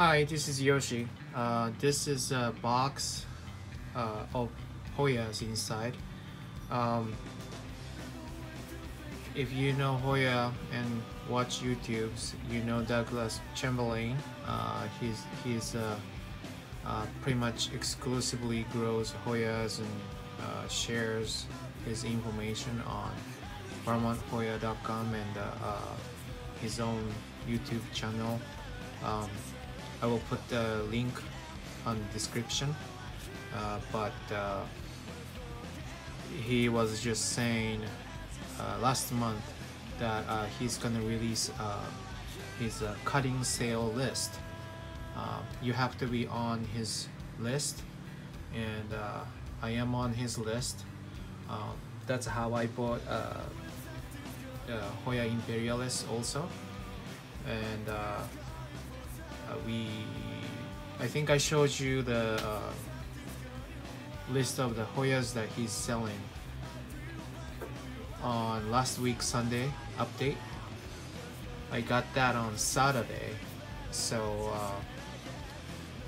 Hi, this is Yoshi. Uh, this is a box uh, of Hoyas inside. Um, if you know Hoya and watch YouTube's, you know Douglas Chamberlain. Uh, he's he's uh, uh, pretty much exclusively grows Hoyas and uh, shares his information on VermontHoya.com and his own YouTube channel. Um, I will put the link on the description. Uh, but uh, he was just saying uh, last month that uh, he's gonna release uh, his uh, cutting sale list. You have to be on his list, and I am on his list. That's how I bought Hoya Imperialis also, and we. I think I showed you the uh, list of the Hoyas that he's selling on last week Sunday update. I got that on Saturday, so uh,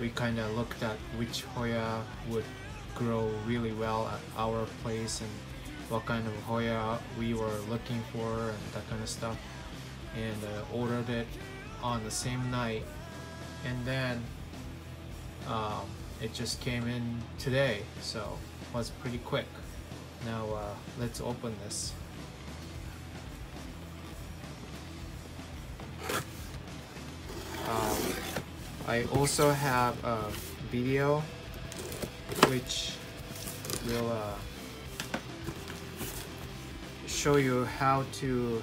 we kind of looked at which Hoya would grow really well at our place and what kind of Hoya we were looking for and that kind of stuff, and uh, ordered it on the same night, and then um, it just came in today, so was pretty quick. Now uh, let's open this. Um, I also have a video which will uh, show you how to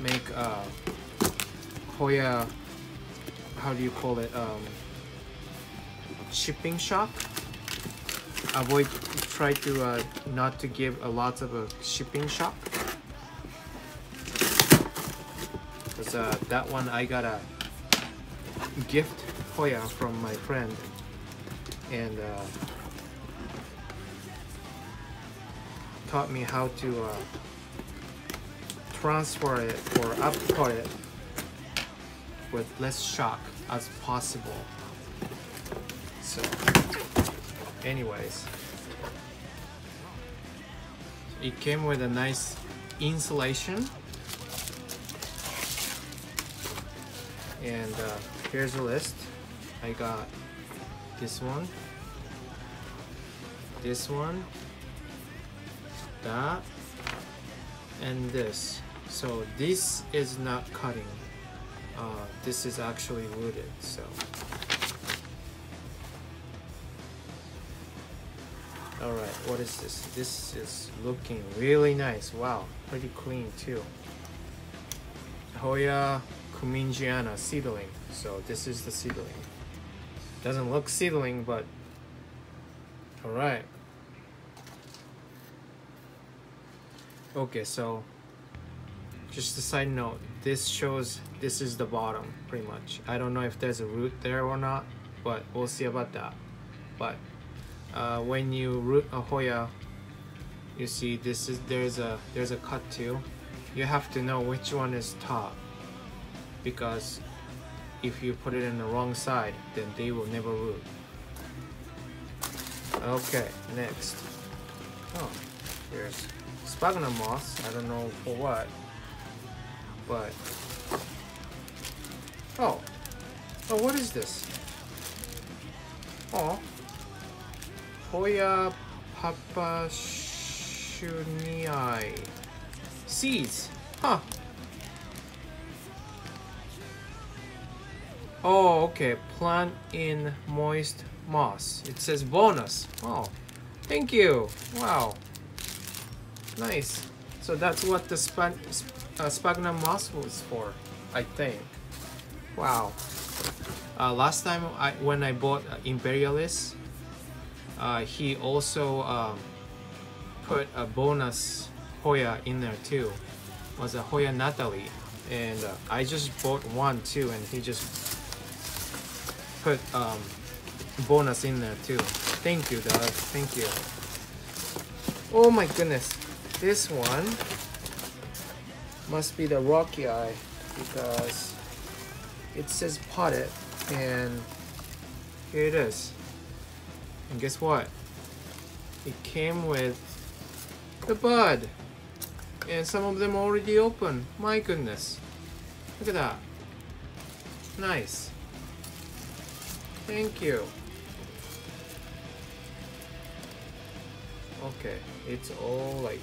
make a Hoya how do you call it um, shipping shock? Avoid try to uh, not to give a lot of a shipping shock. Because uh, that one I got a gift Hoya from my friend. And uh, taught me how to uh, transfer it or upcut it with less shock as possible. So, anyways, it came with a nice insulation, and uh, here's a list. I got this one, this one, that, and this. So this is not cutting uh, this is actually wooded so. All right what is this? This is looking really nice. Wow pretty clean too. Hoya Cumingiana seedling. So this is the seedling. Doesn't look seedling but all right. Okay so just a side note this shows this is the bottom pretty much. I don't know if there's a root there or not but we'll see about that. But uh, when you root a Hoya you see this is there's a there's a cut too. You have to know which one is top because if you put it in the wrong side then they will never root. Okay next. Oh here's sphagnum moss. I don't know for what but oh. Oh what is this? Oh. Hoya papashunii seeds. Huh. Oh okay. Plant in moist moss. It says bonus. Oh. Thank you. Wow. Nice. So that's what the span uh, sphagnum moss was for, I think. Wow. Uh, last time I when I bought uh, Imperialis, uh, he also um, put a bonus Hoya in there too. Was a Hoya Natalie, and uh, I just bought one too, and he just put um, bonus in there too. Thank you, Doug. Thank you. Oh my goodness, this one must be the Rockii because it says potted and here it is. And guess what? It came with the bud. And some of them already open. My goodness. Look at that. Nice. Thank you. Okay it's all like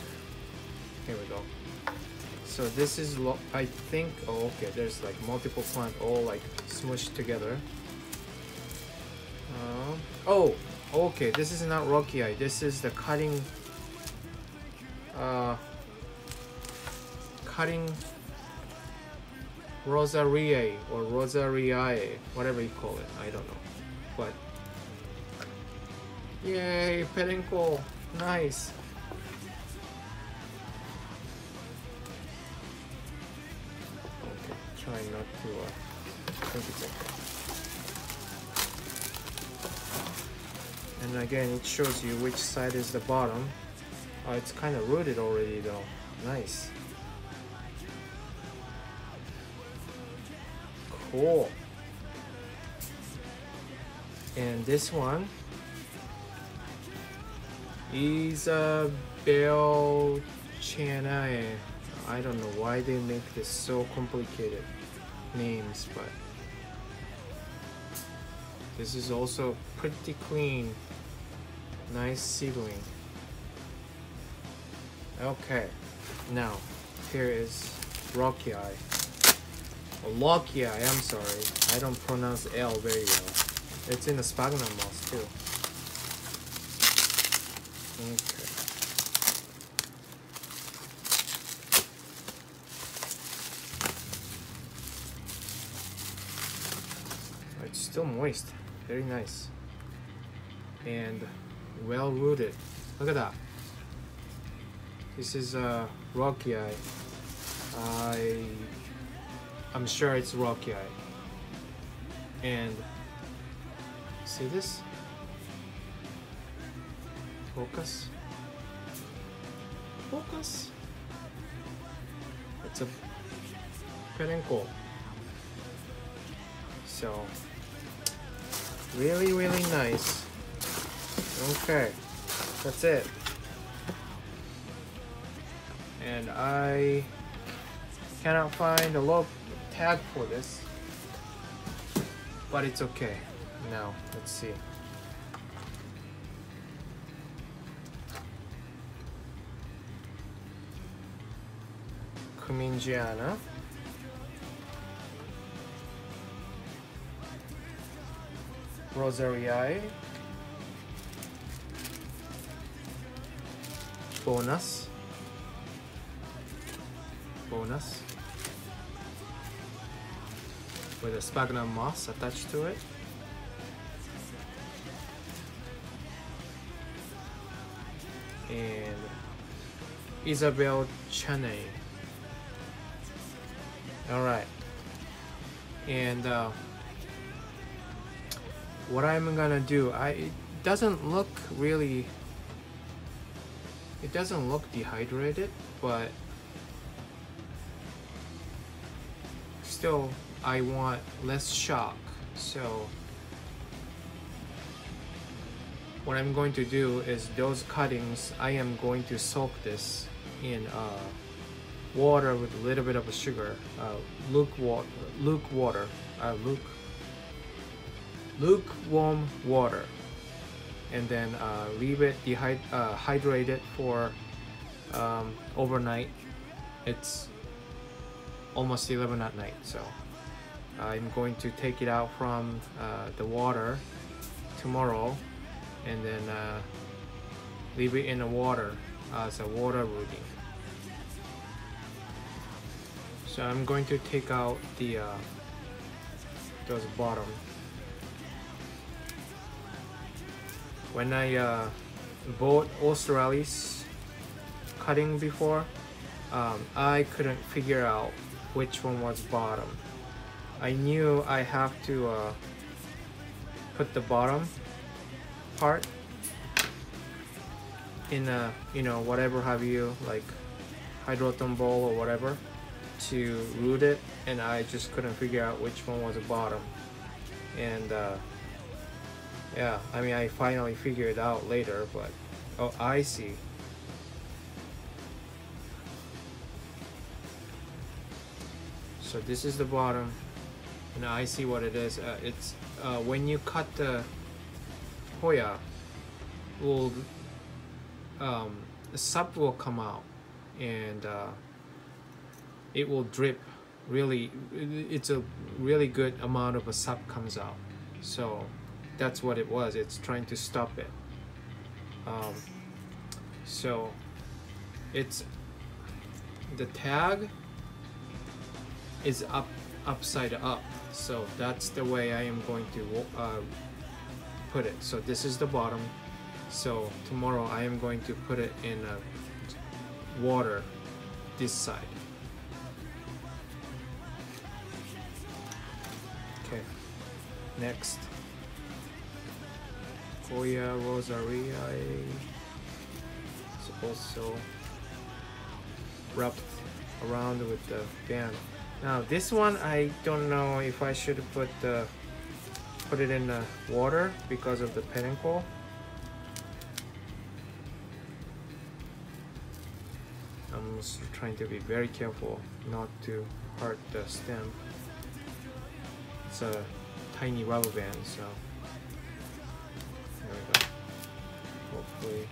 here we go so this is I think oh okay there's like multiple plant all like smushed together. Uh, oh okay this is not Rockii this is the cutting uh, cutting Rosariae or Rosariae whatever you call it I don't know but yay Perenco nice try not to uh, think it's okay. And again, it shows you which side is the bottom. Oh, it's kind of rooted already though. Nice. Cool. And this one is a Bell Chanae. I don't know why they make this so complicated names, but this is also pretty clean. Nice seedling. Okay, now here is Rockii. Or oh, Lockii, I'm sorry. I don't pronounce L very well. It's in the sphagnum moss too. Okay. Still moist very nice. And well rooted look at that. This is a uh, Rockii I I'm sure it's Rockii and see this? Focus. Focus. It's a Perenco so Really, really nice. Okay, that's it. And I cannot find a log tag for this, but it's okay. Now, let's see. Cumingiana. Rosariae. Bonus. Bonus. With a sphagnum moss attached to it. And Isabelle Chanae. Alright. And uh, what I'm gonna do I it doesn't look really it doesn't look dehydrated but still I want less shock. So what I'm going to do is those cuttings I am going to soak this in uh, water with a little bit of a sugar uh, luke water luke water uh, luke lukewarm water and then uh, leave it dehyd uh, for um, overnight. It's almost 11 at night so I'm going to take it out from uh, the water tomorrow and then uh, leave it in the water as a water rooting so I'm going to take out the uh, those bottom when I uh, bought Australis cutting before um, I couldn't figure out which one was bottom. I knew I have to uh, put the bottom part in a you know whatever have you like hydroton bowl or whatever to root it and I just couldn't figure out which one was the bottom. And uh, yeah I mean I finally figured it out later but oh I see. So this is the bottom and I see what it is. Uh, it's uh, when you cut the Hoya will um, the sap will come out and uh, it will drip really it's a really good amount of a sap comes out. So that's what it was. It's trying to stop it. Um, so it's the tag is up upside up. So that's the way I am going to uh, put it. So this is the bottom. So tomorrow I am going to put it in a water this side. Okay. Next Hoya rosarii is eh, also wrapped around with the band. Now this one I don't know if I should put the put it in the water because of the peduncle I'm trying to be very careful not to hurt the stem. It's a tiny rubber band so there we go. Hopefully.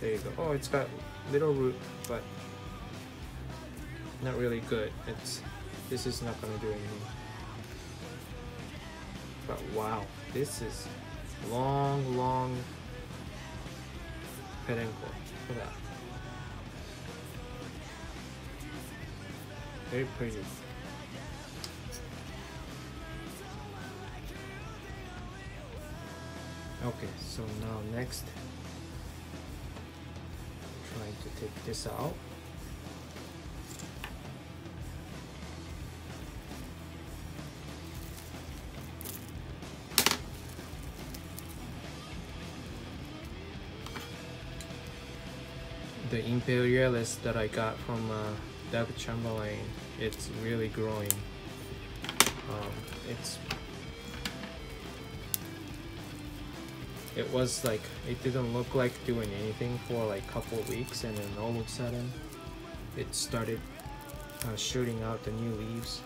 There you go. Oh it's got little root but not really good. It's this is not gonna do anything. But wow this is long long peduncle look at that. Very pretty okay so now next. Trying to take this out. The imperialis that I got from uh, Chamberlain it's really growing. Um, it's it was like it didn't look like doing anything for like a couple weeks and then all of a sudden it started uh, shooting out the new leaves.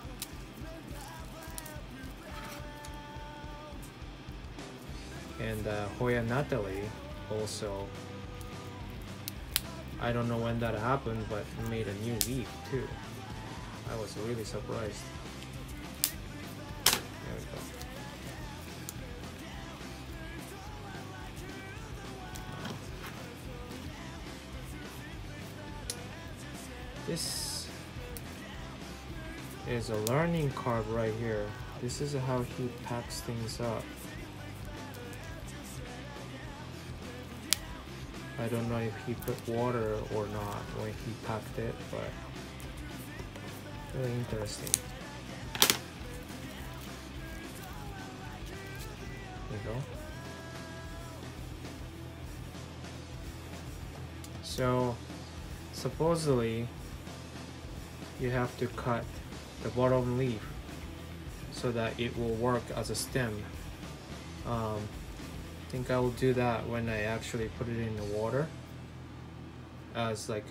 And uh, Hoya Natalie also I don't know when that happened but made a new leaf too. I was really surprised this is a learning card right here. This is how he packs things up. I don't know if he put water or not when he packed it but really interesting. There you go. So supposedly you have to cut the bottom leaf so that it will work as a stem. Um, I think I will do that when I actually put it in the water as like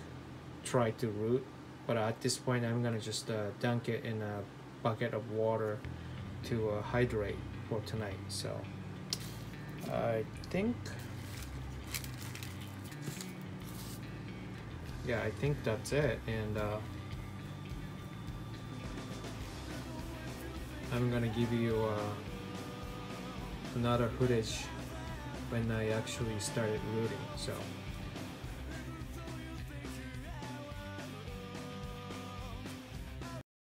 try to root. But at this point I'm gonna just uh, dunk it in a bucket of water to uh, hydrate for tonight. So I think yeah I think that's it. And uh, I'm gonna give you uh, another footage when I actually started rooting so